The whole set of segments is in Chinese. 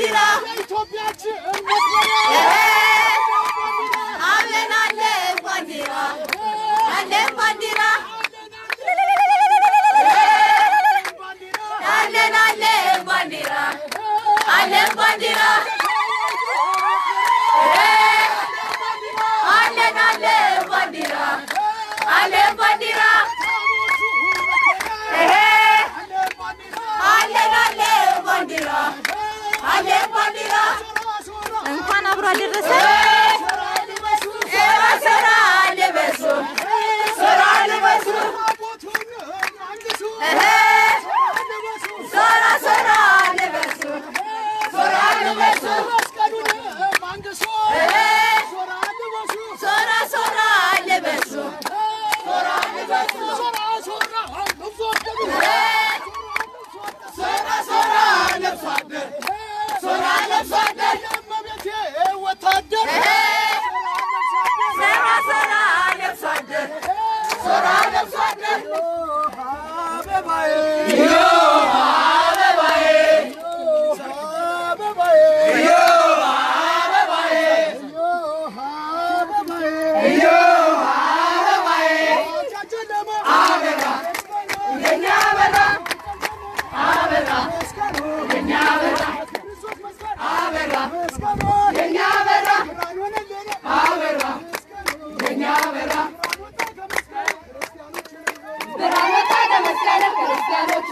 이러면이톱 이. brother Rasan.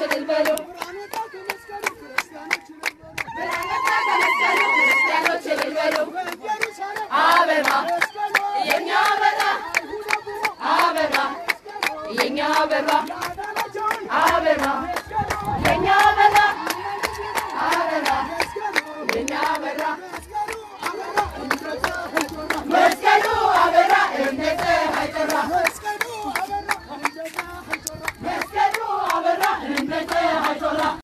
del palo.